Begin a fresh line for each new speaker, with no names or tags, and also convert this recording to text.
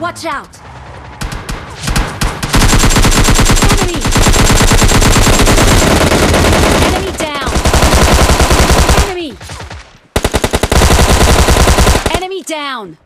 Watch out! Enemy! Enemy down! Enemy! Enemy down!